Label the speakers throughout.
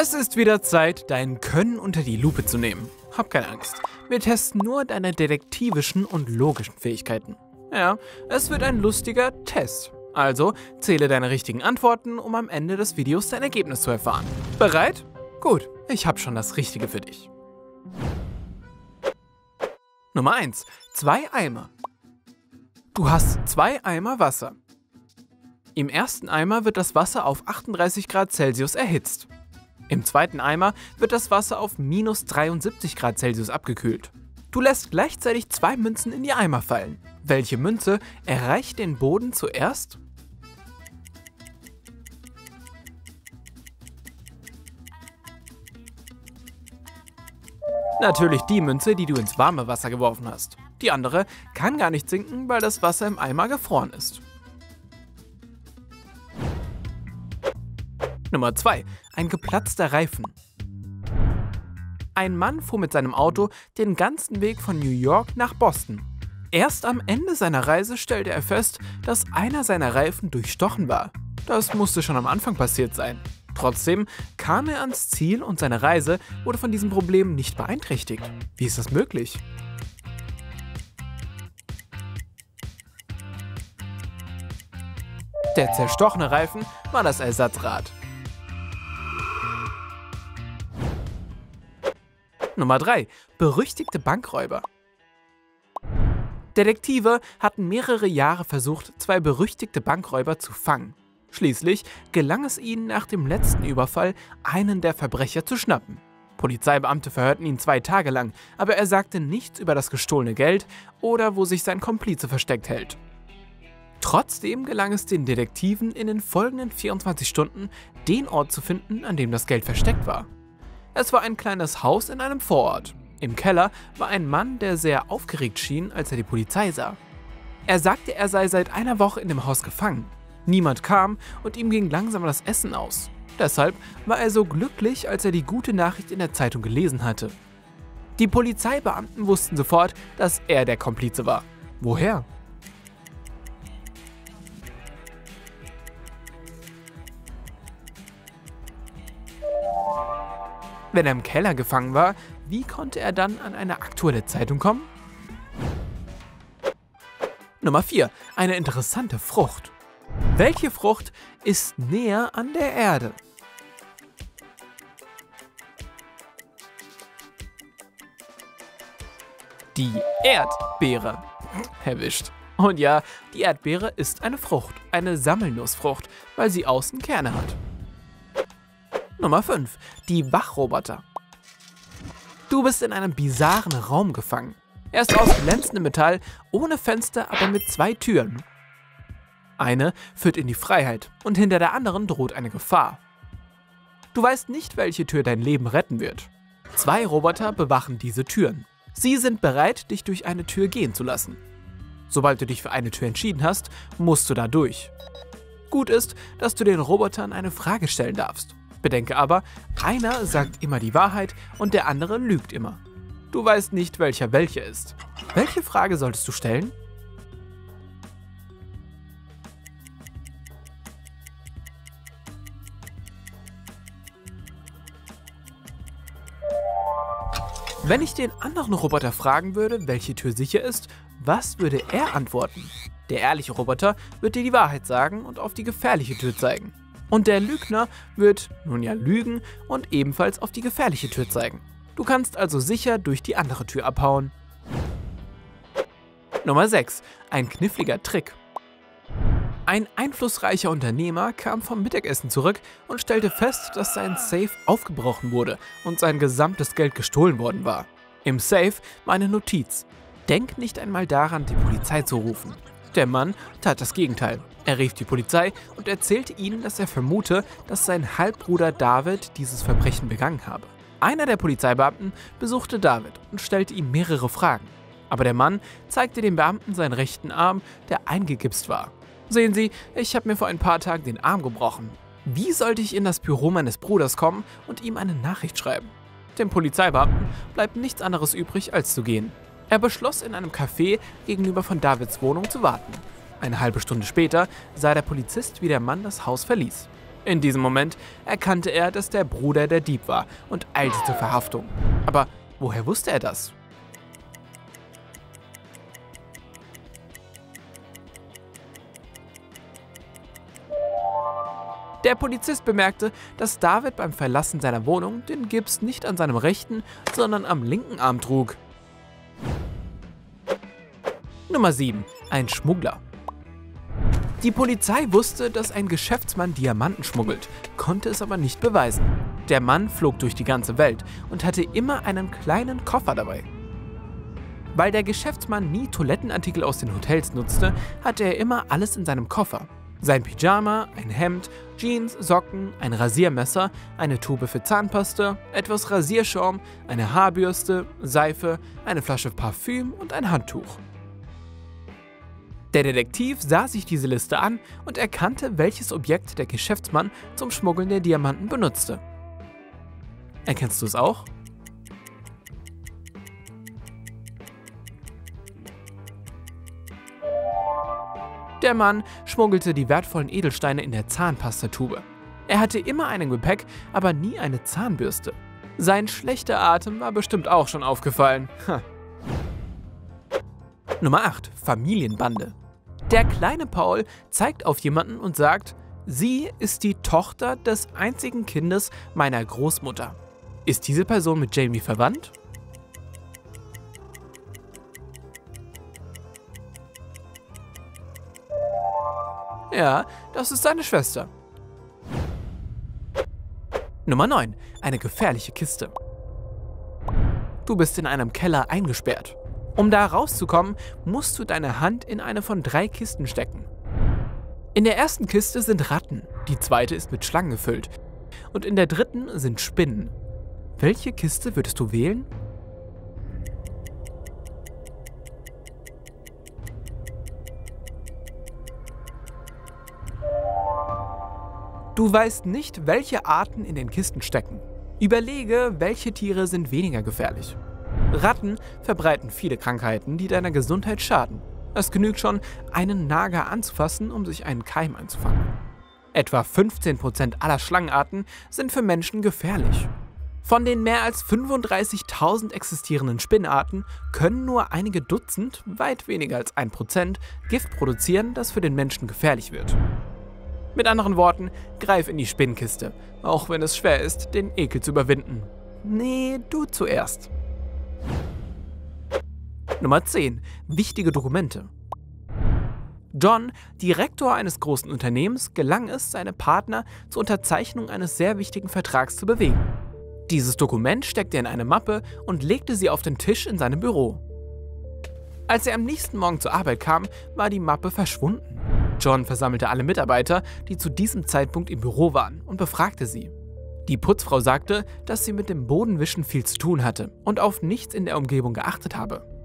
Speaker 1: Es ist wieder Zeit, dein Können unter die Lupe zu nehmen. Hab keine Angst. Wir testen nur deine detektivischen und logischen Fähigkeiten. Ja, es wird ein lustiger Test. Also zähle deine richtigen Antworten, um am Ende des Videos dein Ergebnis zu erfahren. Bereit? Gut, ich habe schon das Richtige für dich. Nummer 1. Zwei Eimer. Du hast zwei Eimer Wasser. Im ersten Eimer wird das Wasser auf 38 Grad Celsius erhitzt. Im zweiten Eimer wird das Wasser auf minus 73 Grad Celsius abgekühlt. Du lässt gleichzeitig zwei Münzen in die Eimer fallen. Welche Münze erreicht den Boden zuerst? Natürlich die Münze, die du ins warme Wasser geworfen hast. Die andere kann gar nicht sinken, weil das Wasser im Eimer gefroren ist. Nummer 2. Ein geplatzter Reifen. Ein Mann fuhr mit seinem Auto den ganzen Weg von New York nach Boston. Erst am Ende seiner Reise stellte er fest, dass einer seiner Reifen durchstochen war. Das musste schon am Anfang passiert sein. Trotzdem kam er ans Ziel und seine Reise wurde von diesem Problem nicht beeinträchtigt. Wie ist das möglich? Der zerstochene Reifen war das Ersatzrad. Nummer 3. Berüchtigte Bankräuber. Detektive hatten mehrere Jahre versucht, zwei berüchtigte Bankräuber zu fangen. Schließlich gelang es ihnen nach dem letzten Überfall, einen der Verbrecher zu schnappen. Polizeibeamte verhörten ihn zwei Tage lang, aber er sagte nichts über das gestohlene Geld oder wo sich sein Komplize versteckt hält. Trotzdem gelang es den Detektiven in den folgenden 24 Stunden, den Ort zu finden, an dem das Geld versteckt war. Es war ein kleines Haus in einem Vorort. Im Keller war ein Mann, der sehr aufgeregt schien, als er die Polizei sah. Er sagte, er sei seit einer Woche in dem Haus gefangen. Niemand kam und ihm ging langsam das Essen aus. Deshalb war er so glücklich, als er die gute Nachricht in der Zeitung gelesen hatte. Die Polizeibeamten wussten sofort, dass er der Komplize war. Woher? Wenn er im Keller gefangen war, wie konnte er dann an eine aktuelle Zeitung kommen? Nummer 4. Eine interessante Frucht. Welche Frucht ist näher an der Erde? Die Erdbeere. Erwischt. Und ja, die Erdbeere ist eine Frucht, eine Sammelnussfrucht, weil sie außen Kerne hat. Nummer 5. Die Wachroboter. Du bist in einem bizarren Raum gefangen. Er ist aus glänzendem Metall, ohne Fenster, aber mit zwei Türen. Eine führt in die Freiheit und hinter der anderen droht eine Gefahr. Du weißt nicht, welche Tür dein Leben retten wird. Zwei Roboter bewachen diese Türen. Sie sind bereit, dich durch eine Tür gehen zu lassen. Sobald du dich für eine Tür entschieden hast, musst du da durch. Gut ist, dass du den Robotern eine Frage stellen darfst. Bedenke aber, einer sagt immer die Wahrheit und der andere lügt immer. Du weißt nicht, welcher welcher ist. Welche Frage solltest du stellen? Wenn ich den anderen Roboter fragen würde, welche Tür sicher ist, was würde er antworten? Der ehrliche Roboter wird dir die Wahrheit sagen und auf die gefährliche Tür zeigen. Und der Lügner wird nun ja lügen und ebenfalls auf die gefährliche Tür zeigen. Du kannst also sicher durch die andere Tür abhauen. Nummer 6. Ein kniffliger Trick. Ein einflussreicher Unternehmer kam vom Mittagessen zurück und stellte fest, dass sein Safe aufgebrochen wurde und sein gesamtes Geld gestohlen worden war. Im Safe war eine Notiz. Denk nicht einmal daran, die Polizei zu rufen. Der Mann tat das Gegenteil. Er rief die Polizei und erzählte ihnen, dass er vermute, dass sein Halbbruder David dieses Verbrechen begangen habe. Einer der Polizeibeamten besuchte David und stellte ihm mehrere Fragen. Aber der Mann zeigte dem Beamten seinen rechten Arm, der eingegipst war. Sehen Sie, ich habe mir vor ein paar Tagen den Arm gebrochen. Wie sollte ich in das Büro meines Bruders kommen und ihm eine Nachricht schreiben? Dem Polizeibeamten bleibt nichts anderes übrig, als zu gehen. Er beschloss, in einem Café gegenüber von Davids Wohnung zu warten. Eine halbe Stunde später sah der Polizist, wie der Mann das Haus verließ. In diesem Moment erkannte er, dass der Bruder der Dieb war und eilte zur Verhaftung. Aber woher wusste er das? Der Polizist bemerkte, dass David beim Verlassen seiner Wohnung den Gips nicht an seinem rechten, sondern am linken Arm trug. Nummer 7. Ein Schmuggler. Die Polizei wusste, dass ein Geschäftsmann Diamanten schmuggelt, konnte es aber nicht beweisen. Der Mann flog durch die ganze Welt und hatte immer einen kleinen Koffer dabei. Weil der Geschäftsmann nie Toilettenartikel aus den Hotels nutzte, hatte er immer alles in seinem Koffer. Sein Pyjama, ein Hemd, Jeans, Socken, ein Rasiermesser, eine Tube für Zahnpasta, etwas Rasierschaum, eine Haarbürste, Seife, eine Flasche Parfüm und ein Handtuch. Der Detektiv sah sich diese Liste an und erkannte, welches Objekt der Geschäftsmann zum Schmuggeln der Diamanten benutzte. Erkennst du es auch? Der Mann schmuggelte die wertvollen Edelsteine in der Zahnpastatube. Er hatte immer einen Gepäck, aber nie eine Zahnbürste. Sein schlechter Atem war bestimmt auch schon aufgefallen. Nummer 8. Familienbande. Der kleine Paul zeigt auf jemanden und sagt, sie ist die Tochter des einzigen Kindes meiner Großmutter. Ist diese Person mit Jamie verwandt? Ja, das ist seine Schwester. Nummer 9. Eine gefährliche Kiste. Du bist in einem Keller eingesperrt. Um da rauszukommen, musst du deine Hand in eine von drei Kisten stecken. In der ersten Kiste sind Ratten, die zweite ist mit Schlangen gefüllt und in der dritten sind Spinnen. Welche Kiste würdest du wählen? Du weißt nicht, welche Arten in den Kisten stecken. Überlege, welche Tiere sind weniger gefährlich. Ratten verbreiten viele Krankheiten, die deiner Gesundheit schaden. Es genügt schon, einen Nager anzufassen, um sich einen Keim einzufangen. Etwa 15% aller Schlangenarten sind für Menschen gefährlich. Von den mehr als 35.000 existierenden Spinnarten können nur einige Dutzend, weit weniger als 1%, Gift produzieren, das für den Menschen gefährlich wird. Mit anderen Worten, greif in die Spinnkiste, auch wenn es schwer ist, den Ekel zu überwinden. Nee, du zuerst. Nummer 10. Wichtige Dokumente. John, Direktor eines großen Unternehmens, gelang es, seine Partner zur Unterzeichnung eines sehr wichtigen Vertrags zu bewegen. Dieses Dokument steckte er in eine Mappe und legte sie auf den Tisch in seinem Büro. Als er am nächsten Morgen zur Arbeit kam, war die Mappe verschwunden. John versammelte alle Mitarbeiter, die zu diesem Zeitpunkt im Büro waren, und befragte sie. Die Putzfrau sagte, dass sie mit dem Bodenwischen viel zu tun hatte und auf nichts in der Umgebung geachtet habe.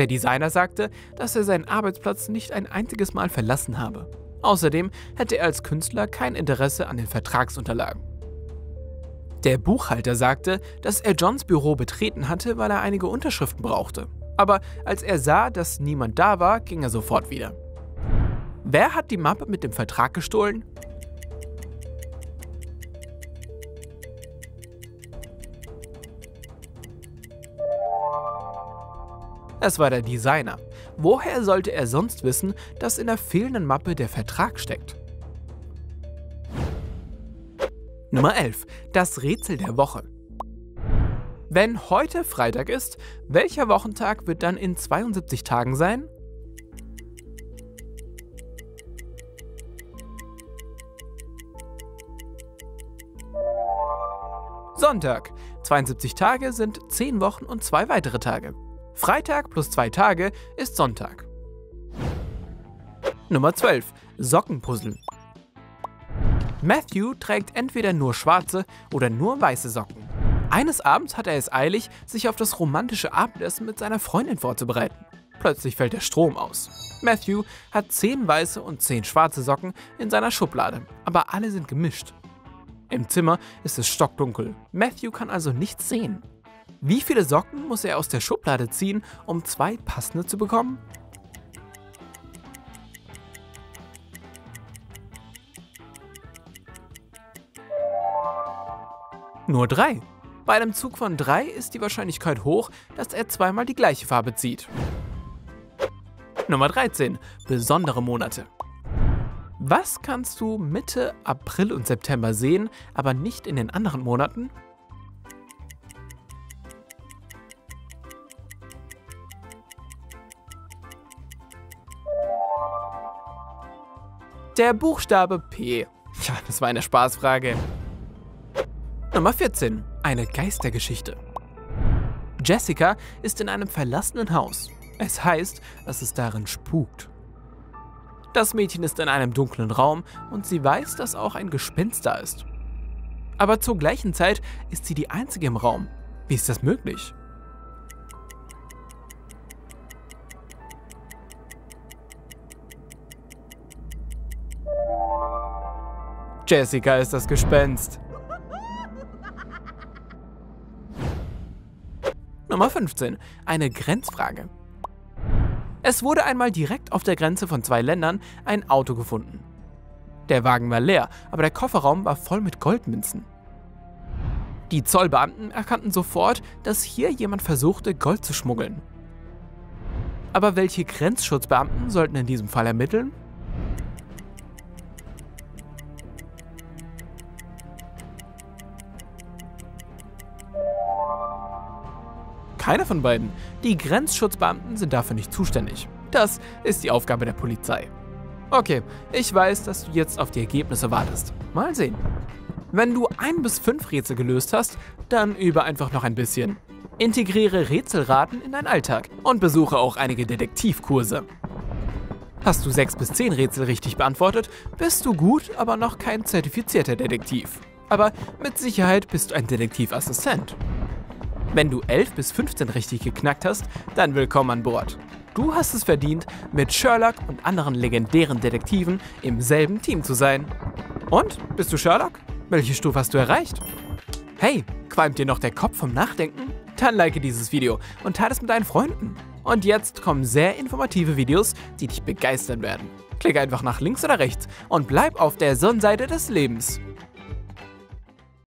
Speaker 1: Der Designer sagte, dass er seinen Arbeitsplatz nicht ein einziges Mal verlassen habe. Außerdem hätte er als Künstler kein Interesse an den Vertragsunterlagen. Der Buchhalter sagte, dass er Johns Büro betreten hatte, weil er einige Unterschriften brauchte. Aber als er sah, dass niemand da war, ging er sofort wieder. Wer hat die Mappe mit dem Vertrag gestohlen? Es war der Designer. Woher sollte er sonst wissen, dass in der fehlenden Mappe der Vertrag steckt? Nummer 11. Das Rätsel der Woche. Wenn heute Freitag ist, welcher Wochentag wird dann in 72 Tagen sein? Sonntag. 72 Tage sind 10 Wochen und 2 weitere Tage. Freitag plus 2 Tage ist Sonntag. Nummer 12. Sockenpuzzle. Matthew trägt entweder nur schwarze oder nur weiße Socken. Eines Abends hat er es eilig, sich auf das romantische Abendessen mit seiner Freundin vorzubereiten. Plötzlich fällt der Strom aus. Matthew hat 10 weiße und 10 schwarze Socken in seiner Schublade, aber alle sind gemischt. Im Zimmer ist es stockdunkel. Matthew kann also nichts sehen. Wie viele Socken muss er aus der Schublade ziehen, um zwei passende zu bekommen? Nur drei. Bei einem Zug von drei ist die Wahrscheinlichkeit hoch, dass er zweimal die gleiche Farbe zieht. Nummer 13. Besondere Monate. Was kannst du Mitte April und September sehen, aber nicht in den anderen Monaten? Der Buchstabe P. Tja, das war eine Spaßfrage. Nummer 14. Eine Geistergeschichte. Jessica ist in einem verlassenen Haus. Es heißt, dass es darin spukt. Das Mädchen ist in einem dunklen Raum und sie weiß, dass auch ein Gespenst da ist. Aber zur gleichen Zeit ist sie die Einzige im Raum. Wie ist das möglich? Jessica ist das Gespenst. Nummer 15. Eine Grenzfrage. Es wurde einmal direkt auf der Grenze von zwei Ländern ein Auto gefunden. Der Wagen war leer, aber der Kofferraum war voll mit Goldmünzen. Die Zollbeamten erkannten sofort, dass hier jemand versuchte, Gold zu schmuggeln. Aber welche Grenzschutzbeamten sollten in diesem Fall ermitteln? Keiner von beiden. Die Grenzschutzbeamten sind dafür nicht zuständig. Das ist die Aufgabe der Polizei. Okay, ich weiß, dass du jetzt auf die Ergebnisse wartest. Mal sehen. Wenn du ein bis fünf Rätsel gelöst hast, dann übe einfach noch ein bisschen. Integriere Rätselraten in deinen Alltag und besuche auch einige Detektivkurse. Hast du sechs bis zehn Rätsel richtig beantwortet, bist du gut, aber noch kein zertifizierter Detektiv. Aber mit Sicherheit bist du ein Detektivassistent. Wenn du 11 bis 15 richtig geknackt hast, dann willkommen an Bord. Du hast es verdient, mit Sherlock und anderen legendären Detektiven im selben Team zu sein. Und? Bist du Sherlock? Welche Stufe hast du erreicht? Hey, qualmt dir noch der Kopf vom Nachdenken? Dann like dieses Video und teile es mit deinen Freunden. Und jetzt kommen sehr informative Videos, die dich begeistern werden. Klicke einfach nach links oder rechts und bleib auf der Sonnenseite des Lebens.